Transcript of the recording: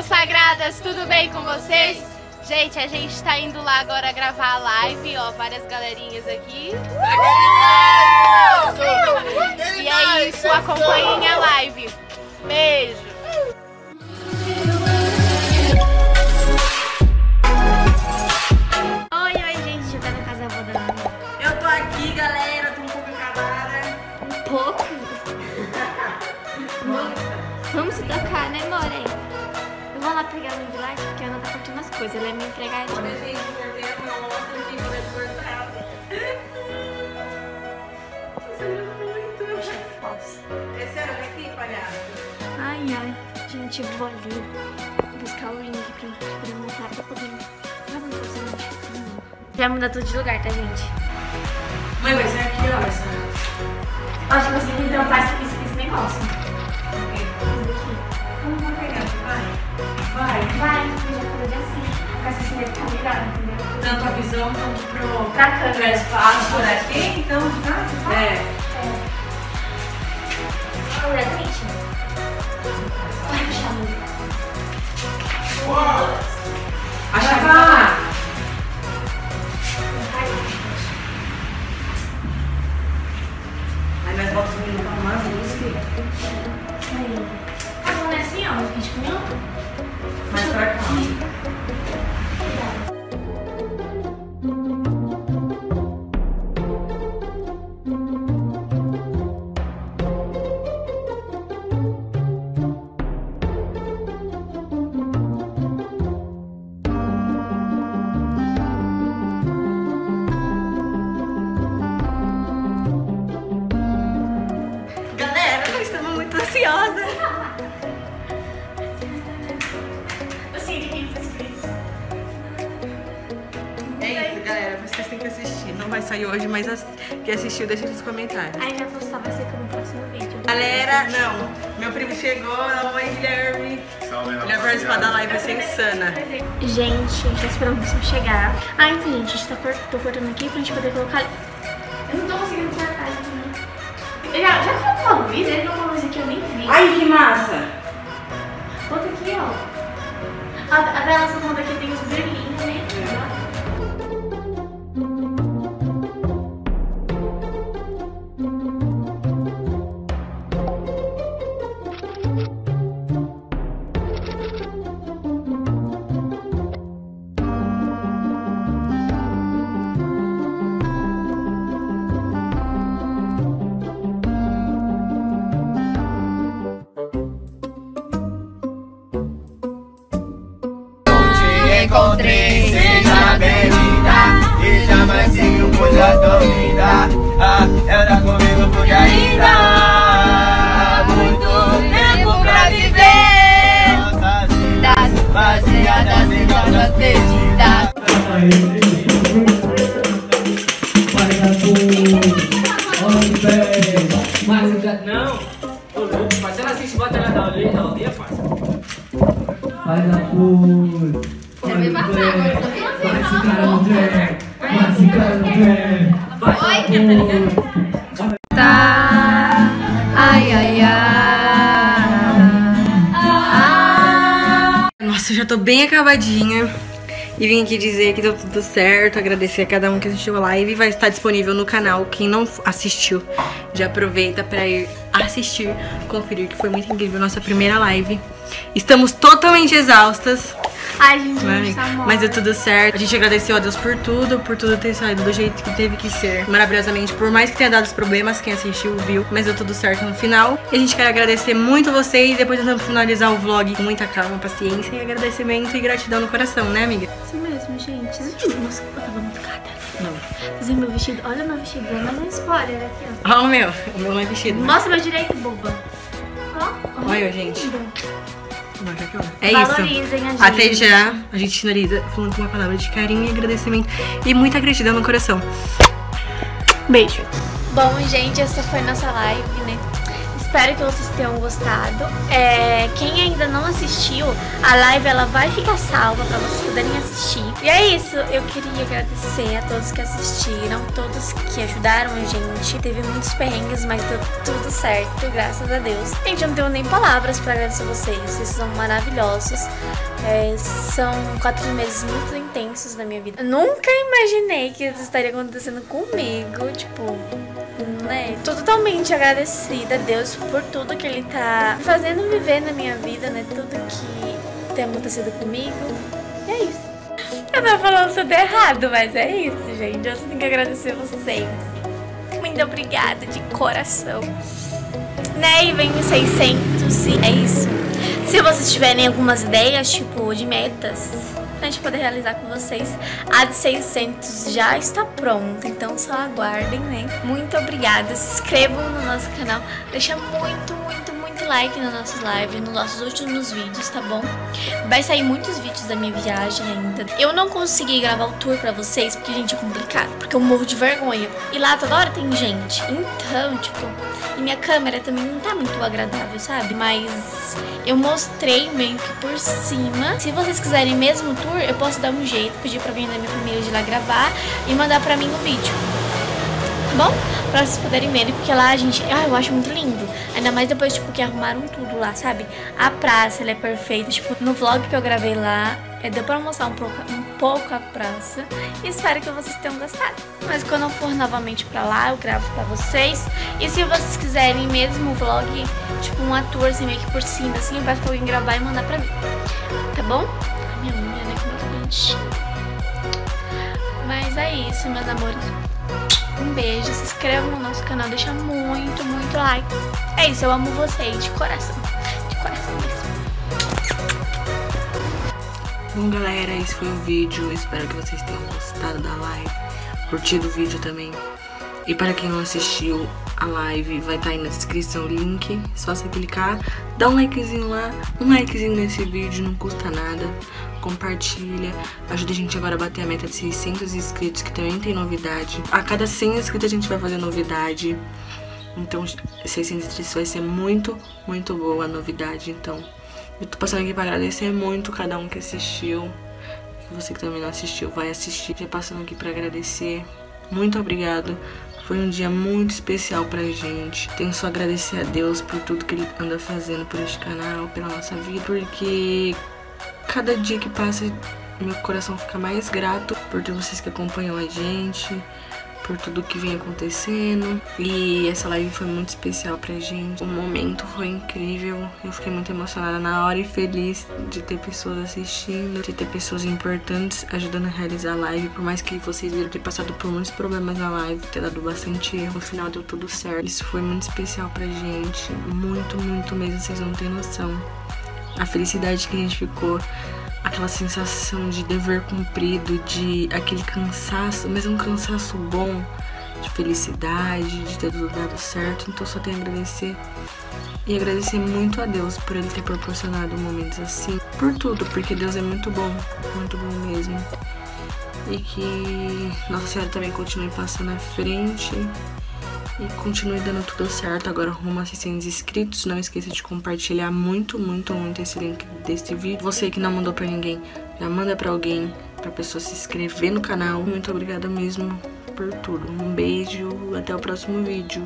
Consagradas, tudo bem com vocês? Gente, a gente tá indo lá agora gravar a live, ó, várias galerinhas aqui. E é isso, acompanhem a live. Beijo! Eu vou lá pegar o de lá, porque a Ana tá curtindo as coisas. Ela é minha Olha, empregadinha. gente, cortei a fiquei com medo cortada. É sério, vem aqui, palhaço. Ai, ai. Gente, eu vou ali buscar o link pra poder montar pra poder... Não, não, não, não. Já muda tudo de lugar, tá, gente? Mãe, vai ser aqui, ó, vai. Acho que você tem que esse, esse, esse negócio. Vai. Vai, eu já falei assim. Com essa cena ficar melhor, entendeu? Tanto a visão quanto pro... Pra câmera. Pra espaço por aqui, então, tá? É. Olha, gente. Vai puxar a música. A chave tá lá. Aí nós botamos o menino pra luzes, filha. Aí. Tá falando assim, ó, a gente vai sair hoje, mas as... quem assistiu, deixa nos comentários. Aí já postar, vai ser como próximo vídeo. Galera, não. Meu primo chegou, a mãe Guilherme. Ele vai participar da live, vai ser insana. Gente, já esperamos você chegar. Ah, então, gente, a gente tá tô cortando aqui pra gente poder colocar. Eu não tô conseguindo cortar isso, né? Já, já colocou a luz? Ele colocou a luz aqui, eu nem vi. Ai, que massa! Outra aqui, ó. A, a dela, essa conta aqui encontrei, seja bem-vinda E jamais sigo por já domina Ah, anda comigo porque ainda há Muito tempo pra viver Nossas vidas baseadas em nossas medidas Não, ô louco, parceiro assiste bota ela da aldeia, parça. Faz a pose. Vai me agora, Vai esse cara no trem. Vai esse cara no trem. Vai Tá. Ai, ai, ai. Nossa, eu já tô bem acabadinha. E vim aqui dizer que deu tudo certo, agradecer a cada um que assistiu a live. Vai estar disponível no canal. Quem não assistiu, já aproveita pra ir assistir, conferir que foi muito incrível nossa primeira live. Estamos totalmente exaustas, Ai, gente, né, tá Mas deu tudo certo. A gente agradeceu a Deus por tudo, por tudo ter saído do jeito que teve que ser. Maravilhosamente, por mais que tenha dado os problemas, quem assistiu viu, mas deu tudo certo no final. E a gente quer agradecer muito vocês. Depois nós vamos finalizar o vlog com muita calma, paciência e agradecimento e gratidão no coração, né, amiga? Isso mesmo, gente. Nossa, eu tava muito gata. Não. Vocês viram meu vestido? Olha meu vestido, mas é um spoiler aqui, ó. Ó, o meu. O meu não é vestido. né? Mostra meu direito, boba. Ó, Olha, gente. lindo. Não, já que eu- É isso. Valorizem a gente. Até já, a gente finaliza falando com uma palavra de carinho e agradecimento e muita gratidão no coração. Beijo. Bom, gente, essa foi nossa live, né? Espero que vocês tenham gostado. É, quem ainda não assistiu, a live ela vai ficar salva pra vocês poderem assistir. E é isso, eu queria agradecer a todos que assistiram, todos que ajudaram a gente. Teve muitos perrengues, mas deu tudo certo, graças a Deus. Gente, eu não tenho nem palavras pra agradecer vocês, vocês são maravilhosos. É, são quatro meses muito intensos na minha vida. Eu nunca imaginei que isso estaria acontecendo comigo, tipo, né? Tô totalmente agradecida a Deus por tudo que Ele tá fazendo viver na minha vida, né? Tudo que tem acontecido comigo. E é isso. Eu tava falando tudo errado, mas é isso, gente. Eu só tenho que agradecer vocês. Muito obrigada de coração. Né? E vem 600 e é isso. Se vocês tiverem algumas ideias, tipo, de metas, gente poder realizar com vocês, a de 600 já está pronta, então só aguardem, né? Muito obrigada, se inscrevam no nosso canal, deixa muito, muito, muito like nas nossas lives, nos nossos últimos vídeos, tá bom? Vai sair muitos vídeos da minha viagem ainda. Eu não consegui gravar o tour pra vocês, porque, gente, é complicado, porque eu morro de vergonha. E lá toda hora tem gente, então, tipo... E minha câmera também não tá muito agradável, sabe? Mas eu mostrei meio que por cima. Se vocês quiserem mesmo tour, eu posso dar um jeito, pedir pra alguém da minha família de lá gravar e mandar pra mim o vídeo. Tá bom? Pra vocês poderem ver, porque lá a gente. Ah, eu acho muito lindo. Ainda mais depois, tipo, que arrumaram tudo lá, sabe? A praça, ela é perfeita. Tipo, no vlog que eu gravei lá, deu pra mostrar um pouco, um pouco a praça. E espero que vocês tenham gostado. Mas quando eu for novamente pra lá, eu gravo pra vocês. E se vocês quiserem mesmo o vlog, tipo um ator assim, meio que por cima, assim, eu peço pra alguém gravar e mandar pra mim. Tá bom? Minha unha, né? Que muito bonitinha. Mas é isso, meus amores. Um beijo, se inscrevam no nosso canal, deixa muito, muito like. É isso, eu amo vocês de coração. Bom, galera, esse foi o vídeo. Espero que vocês tenham gostado da live, curtido o vídeo também. E para quem não assistiu a live, vai estar aí na descrição o link. Só você clicar, dá um likezinho lá, um likezinho nesse vídeo, não custa nada. Compartilha, ajuda a gente agora a bater a meta de 600 inscritos, que também tem novidade. A cada 100 inscritos a gente vai fazer novidade. Então, 600 inscritos vai ser muito, muito boa a novidade. Então, eu tô passando aqui pra agradecer muito cada um que assistiu. Você que também não assistiu, vai assistir. Já passando aqui pra agradecer. Muito obrigado. Foi um dia muito especial pra gente. Tenho só a agradecer a Deus por tudo que Ele anda fazendo por este canal, pela nossa vida, porque cada dia que passa, meu coração fica mais grato por todos vocês que acompanham a gente, por tudo que vem acontecendo. E essa live foi muito especial pra gente. O momento foi incrível. Eu fiquei muito emocionada na hora e feliz de ter pessoas assistindo, de ter pessoas importantes ajudando a realizar a live. Por mais que vocês viram ter passado por muitos problemas na live, ter dado bastante erro, no final deu tudo certo. Isso foi muito especial pra gente. Muito, muito mesmo, vocês não têm noção. A felicidade que a gente ficou aquela sensação de dever cumprido, de aquele cansaço, mas um cansaço bom, de felicidade, de ter tudo dado certo. Então só tenho a agradecer e agradecer muito a Deus por ele ter proporcionado momentos assim, por tudo, porque Deus é muito bom, muito bom mesmo. E que Nossa Senhora também continue passando à frente e continue dando tudo certo. Agora rumo a 600 inscritos. Não esqueça de compartilhar muito, muito, muito esse link desse vídeo. Você que não mandou pra ninguém, já manda pra alguém, pra pessoa se inscrever no canal. Muito obrigada mesmo por tudo. Um beijo, até o próximo vídeo.